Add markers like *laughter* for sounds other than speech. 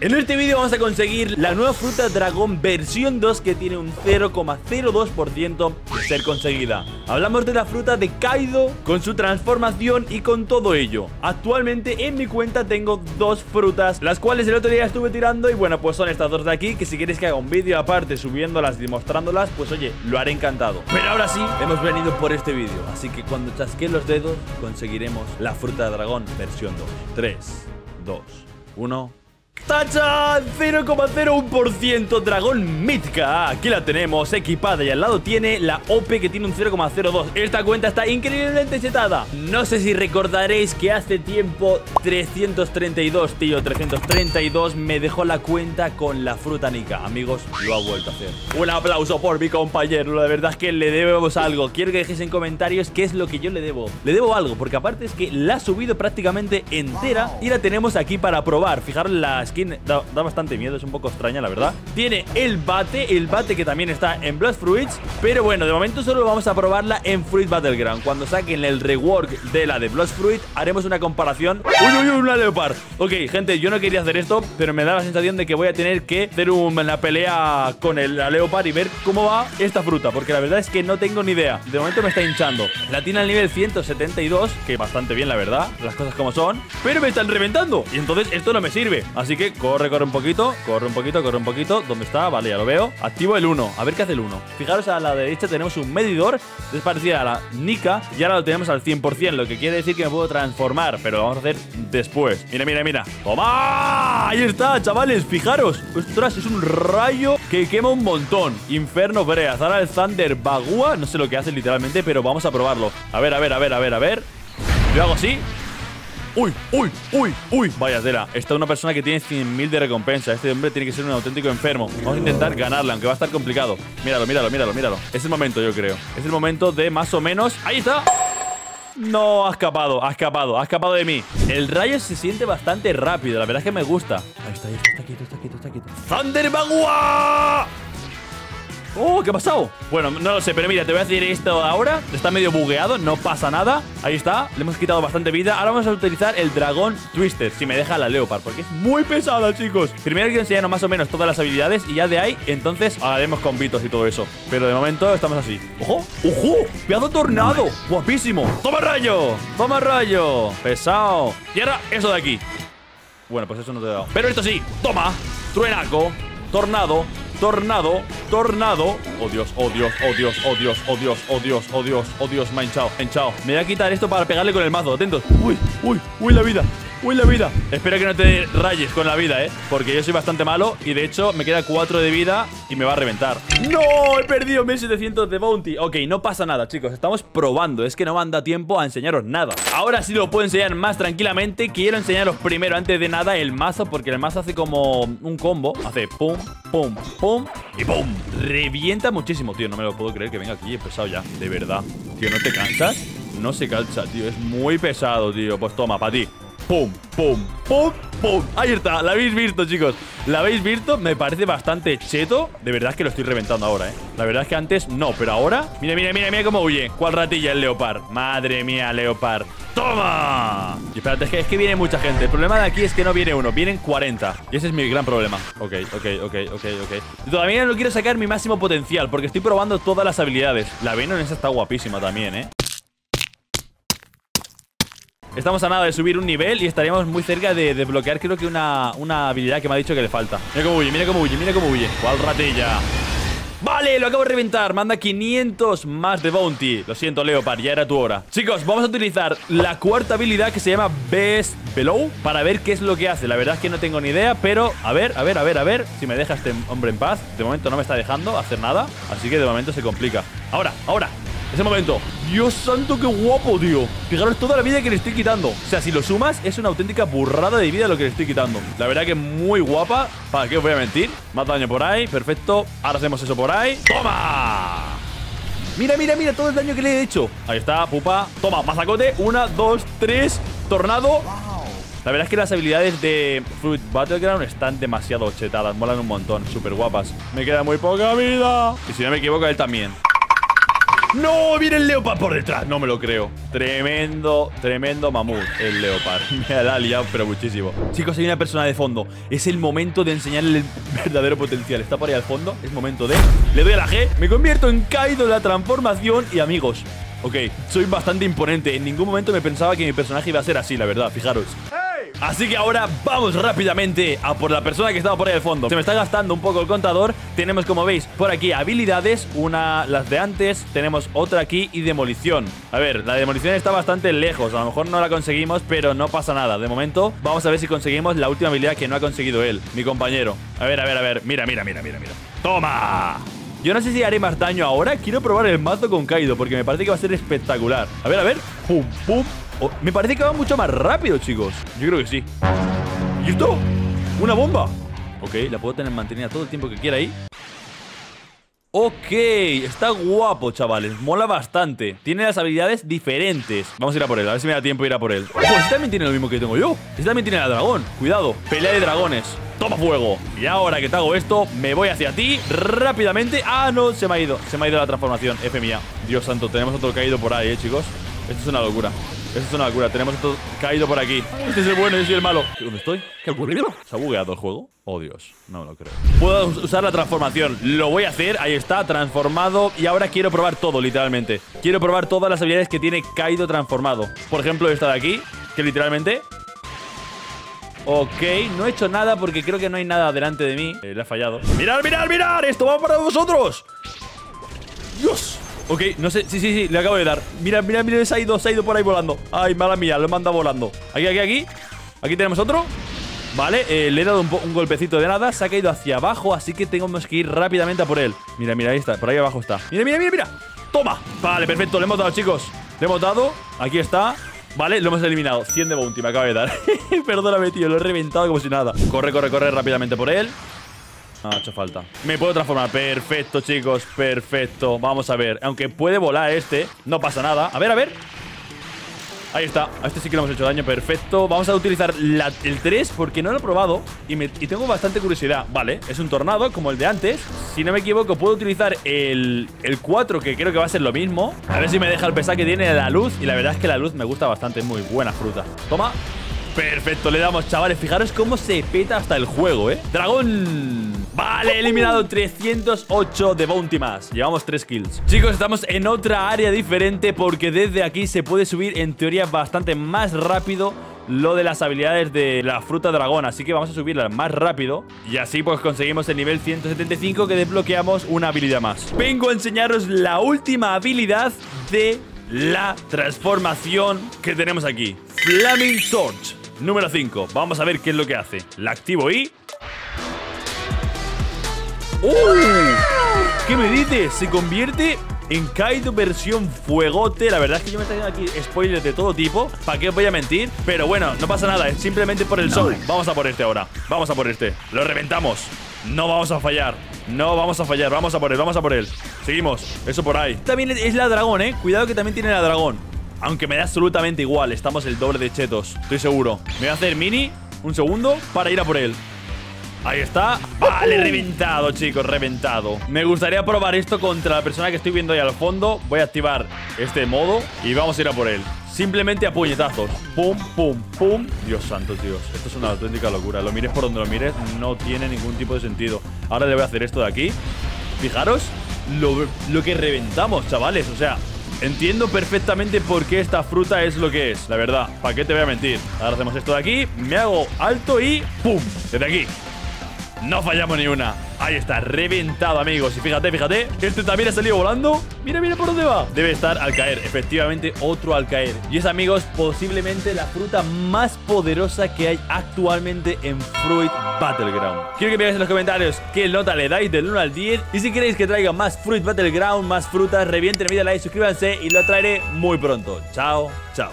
En este vídeo vamos a conseguir la nueva fruta dragón versión 2 que tiene un 0,02% de ser conseguida. Hablamos de la fruta de Kaido con su transformación y con todo ello. Actualmente en mi cuenta tengo dos frutas, las cuales el otro día estuve tirando y bueno, pues son estas dos de aquí que si queréis que haga un vídeo aparte subiéndolas y mostrándolas, pues oye, lo haré encantado. Pero ahora sí, hemos venido por este vídeo, así que cuando chasqué los dedos conseguiremos la fruta dragón versión 2. 3, 2, 1... ¡Tacha! 0,01% Dragón Mítica Aquí la tenemos equipada y al lado tiene la OP que tiene un 0,02 Esta cuenta está increíblemente setada No sé si recordaréis que hace tiempo 332, tío 332 me dejó la cuenta con la fruta Nika Amigos, lo ha vuelto a hacer. Un aplauso por mi compañero. La verdad es que le debemos algo. Quiero que dejéis en comentarios qué es lo que yo le debo. Le debo algo, porque aparte es que la ha subido prácticamente entera Y la tenemos aquí para probar. Fijaros la skin da, bastante miedo, es un poco extraña, la verdad. Tiene el bate, el bate que también está en Blood Fruits. Pero bueno, de momento solo vamos a probarla en Fruit Battleground. Cuando saquen el rework de la de Blood Fruit, haremos una comparación. ¡Uy, uy, uy! Una Leopard. Ok, gente, yo no quería hacer esto, pero me da la sensación de que voy a tener que hacer una pelea con el, la Leopard y ver cómo va esta fruta. Porque la verdad es que no tengo ni idea. De momento me está hinchando. La tiene al nivel 172, que bastante bien, la verdad. Las cosas como son. Pero me están reventando. Y entonces esto no me sirve. Así que corre, corre un poquito, corre un poquito, corre un poquito. ¿Dónde está? Vale, ya lo veo. Activo el 1. A ver qué hace el 1. Fijaros a la derecha tenemos un medidor. Es parecida a la Nika. Y ahora lo tenemos al 100%, lo que quiere decir que me puedo transformar. Pero lo vamos a hacer después. Mira, mira, mira. ¡Toma! Ahí está, chavales. Fijaros. Ostras, es un rayo que quema un montón. Inferno Breath. Ahora el Thunder Bagua. No sé lo que hace literalmente, pero vamos a probarlo. A ver, a ver, a ver, a ver, a ver. Lo hago así ¡Uy! ¡Uy! ¡Uy! ¡Uy! Vaya tela. Esta es una persona que tiene 100.000 de recompensa. Este hombre tiene que ser un auténtico enfermo. Vamos a intentar ganarle, aunque va a estar complicado. Míralo, míralo, míralo, míralo. Es el momento, yo creo. Es el momento de más o menos... ¡Ahí está! No, ha escapado, ha escapado, ha escapado de mí. El rayo se siente bastante rápido, la verdad es que me gusta. Ahí está, ahí está, está quieto, está quieto, está quieto. ¡Thunder ¡Oh! ¿Qué ha pasado? Bueno, no lo sé, pero mira, te voy a decir esto ahora Está medio bugueado, no pasa nada Ahí está, le hemos quitado bastante vida Ahora vamos a utilizar el dragón Twister Si me deja la Leopard, porque es muy pesada, chicos Primero quiero enseñarnos más o menos todas las habilidades Y ya de ahí, entonces, haremos combitos y todo eso Pero de momento estamos así ¡Ojo! ¡Ojo! ¡Pedazo tornado! ¡Guapísimo! ¡Toma rayo! ¡Toma rayo! ¡Pesado! Y ahora, eso de aquí Bueno, pues eso no te he dado Pero esto sí, toma Truenaco Tornado Tornado, tornado. Oh Dios, oh Dios, oh Dios, oh Dios, oh Dios, oh Dios, oh Dios, oh Dios, me ha hinchado, hinchado. Me voy a quitar esto para pegarle con el mazo, atentos. Uy, uy, uy, la vida. Uy, la vida. Espero que no te rayes con la vida, ¿eh? Porque yo soy bastante malo y de hecho me queda 4 de vida y me va a reventar. ¡No! He perdido 1700 de bounty. Ok, no pasa nada, chicos. Estamos probando. Es que no me anda tiempo a enseñaros nada. Ahora sí lo puedo enseñar más tranquilamente. Quiero enseñaros primero, antes de nada, el mazo porque el mazo hace como un combo. Hace pum, pum, pum y pum. Revienta muchísimo, tío. No me lo puedo creer que venga aquí. He pesado ya. De verdad. Tío, ¿no te cansas? No se calza, tío. Es muy pesado, tío. Pues toma, para ti pum, pum, pum, pum. Ahí está, la habéis visto, chicos. La habéis visto, me parece bastante cheto. De verdad es que lo estoy reventando ahora, ¿eh? La verdad es que antes no, pero ahora. Mira, mira, mira, mira cómo huye. ¿Cuál ratilla el leopard? Madre mía, leopard. ¡Toma! Y espérate, es que, es que viene mucha gente. El problema de aquí es que no viene uno, vienen 40. Y ese es mi gran problema. Ok, ok, ok, ok, ok. Todavía no quiero sacar mi máximo potencial porque estoy probando todas las habilidades. La Venom esa está guapísima también, ¿eh? Estamos a nada de subir un nivel y estaríamos muy cerca de desbloquear creo que una, una habilidad que me ha dicho que le falta. Mira cómo huye, mira cómo huye, mira cómo huye. ¿Cuál ratilla? Vale, lo acabo de reventar. Manda 500 más de bounty. Lo siento, Leopard, ya era tu hora. Chicos, vamos a utilizar la cuarta habilidad que se llama Best Below Para ver qué es lo que hace. La verdad es que no tengo ni idea, pero a ver, a ver, a ver, a ver. Si me deja este hombre en paz De momento no me está dejando hacer nada Así que de momento se complica. Ahora, ahora ese momento. Dios santo, qué guapo, tío. Fijaros toda la vida que le estoy quitando. O sea, si lo sumas, es una auténtica burrada de vida lo que le estoy quitando. La verdad que muy guapa. ¿Para qué os voy a mentir? Más daño por ahí. Perfecto. Ahora hacemos eso por ahí. ¡Toma! Mira, mira, mira todo el daño que le he hecho. Ahí está, pupa. Toma, mazacote. Una, dos, tres. Tornado. La verdad es que las habilidades de Fruit Battleground están demasiado chetadas. Molan un montón. Súper guapas. Me queda muy poca vida. Y si no me equivoco, él también. ¡No! Viene el Leopard por detrás. No me lo creo. Tremendo, tremendo mamut. El Leopard. *laughs* Me la ha liado, pero muchísimo. Chicos, hay una persona de fondo. Es el momento de enseñarle el verdadero potencial. Está por ahí al fondo. Es momento de... Le doy a la G. Me convierto en Kaido de la transformación. Y amigos, ok, soy bastante imponente. En ningún momento me pensaba que mi personaje iba a ser así, la verdad. Fijaros. Así que ahora vamos rápidamente a por la persona que estaba por ahí al fondo. Se me está gastando un poco el contador. Tenemos, como veis, por aquí habilidades. Una, las de antes. Tenemos otra aquí y demolición. A ver, la demolición está bastante lejos. A lo mejor no la conseguimos, pero no pasa nada. De momento, vamos a ver si conseguimos la última habilidad que no ha conseguido él, mi compañero. A ver, a ver, a ver. Mira, mira, mira, mira, mira. ¡Toma! Yo no sé si haré más daño ahora. Quiero probar el mazo con Kaido porque me parece que va a ser espectacular. A ver, a ver. Pum, pum, me parece que va mucho más rápido, chicos. Yo creo que sí. ¿Y esto? ¿Una bomba? Ok, la puedo tener mantenida todo el tiempo que quiera ahí. Ok, está guapo, chavales. Mola bastante. Tiene las habilidades diferentes. Vamos a ir a por él, a ver si me da tiempo ir a por él. Ojo, este también tiene lo mismo que tengo yo. Este también tiene el dragón. Cuidado. Pelea de dragones. Toma fuego. Y ahora que te hago esto, me voy hacia ti rápidamente. Ah, no, se me ha ido. Se me ha ido la transformación. F mía. Dios santo, tenemos otro caído por ahí, eh, chicos. Esto es una locura. Esto es una locura. Tenemos esto caído por aquí. Este es el bueno yo soy el malo. ¿Dónde estoy? ¿Qué ha ocurrido? ¿Se ha bugueado el juego? Oh, Dios. No me lo creo. Puedo usar la transformación. Lo voy a hacer. Ahí está, transformado. Y ahora quiero probar todo, literalmente. Quiero probar todas las habilidades que tiene Kaido transformado. Por ejemplo, esta de aquí, que literalmente... Ok, no he hecho nada porque creo que no hay nada delante de mí. Eh, le ha fallado. ¡Mirad, mirad, mirad! ¡Esto va para vosotros! ¡Dios! Ok, no sé, sí, sí, sí, le acabo de dar. Mira, mira, mira, se ha ido, se ha ido por ahí volando. Ay, mala mía, lo he mandado volando. Aquí, aquí, aquí. Aquí tenemos otro. Vale, eh, le he dado un, golpecito de nada Se ha caído hacia abajo, así que tenemos que ir rápidamente a por él. Mira, mira, ahí está, por ahí abajo está. Mira, mira, mira, mira. Toma, vale, perfecto, le hemos dado, chicos. Le hemos dado, aquí está. Vale, lo hemos eliminado. 100 de bounty, me acaba de dar. *laughs* Perdóname, tío, lo he reventado como si nada. Corre, corre, corre rápidamente por él ha hecho falta. Me puedo transformar. Perfecto, chicos. Perfecto. Vamos a ver. Aunque puede volar este, no pasa nada. A ver, a ver. Ahí está, a este sí que le hemos hecho daño, perfecto Vamos a utilizar el 3 porque no lo he probado y, tengo bastante curiosidad Vale, es un tornado como el de antes Si no me equivoco puedo utilizar el, el 4 que creo que va a ser lo mismo A ver si me deja el pesar que tiene la luz Y la verdad es que la luz me gusta bastante, muy buena fruta Toma Perfecto, le damos, chavales Fijaros cómo se peta hasta el juego, ¿eh? ¡Dragón! Vale, eliminado 308 de bounty más. Llevamos 3 kills. Chicos, estamos en otra área diferente Porque desde aquí se puede subir, en teoría, bastante más rápido lo de las habilidades de la fruta dragón. Así que vamos a subirla más rápido. Y así pues conseguimos el nivel 175 Que desbloqueamos una habilidad más. Vengo a enseñaros la última habilidad de la transformación que tenemos aquí. Flaming Torch Número 5. Vamos a ver qué es lo que hace. La activo y... ¡Uh! ¿Qué me dices? Se convierte en Kaido versión fuegote. La verdad es que yo me estoy aquí spoilers de todo tipo. ¿Para qué os voy a mentir? Pero bueno, no pasa nada. Es simplemente por el show. Vamos a por este ahora. Vamos a por este. Lo reventamos. No vamos a fallar. No vamos a fallar. Vamos a por él. Vamos a por él. Seguimos. Eso por ahí. También es la dragón, ¿eh? Cuidado que también tiene la dragón. Aunque me da absolutamente igual, estamos el doble de chetos, estoy seguro. Me voy a hacer mini, un segundo, para ir a por él. Ahí está. Vale, reventado, chicos, reventado. Me gustaría probar esto contra la persona que estoy viendo ahí al fondo. Voy a activar este modo y vamos a ir a por él. Simplemente a puñetazos. Pum, pum, pum. Dios santo, Dios. Esto es una auténtica locura. Lo mires por donde lo mires, no tiene ningún tipo de sentido. Ahora le voy a hacer esto de aquí. Fijaros lo, lo que reventamos, chavales. O sea, Entiendo perfectamente por qué esta fruta es lo que es, la verdad. ¿Para qué te voy a mentir? Ahora hacemos esto de aquí, me hago alto y ¡pum! Desde aquí. No fallamos ni una. Ahí está, reventado, amigos. Y fíjate, fíjate, este también ha salido volando. Mira, mira por dónde va. Debe estar al caer, efectivamente, otro al caer. Y es, amigos, posiblemente la fruta más poderosa que hay actualmente en Fruit Battleground. Quiero que me en los comentarios qué nota le dais del 1 al 10. Y si queréis que traiga más Fruit Battleground, más frutas, revienten video, like, suscríbanse y lo traeré muy pronto. Chao, chao.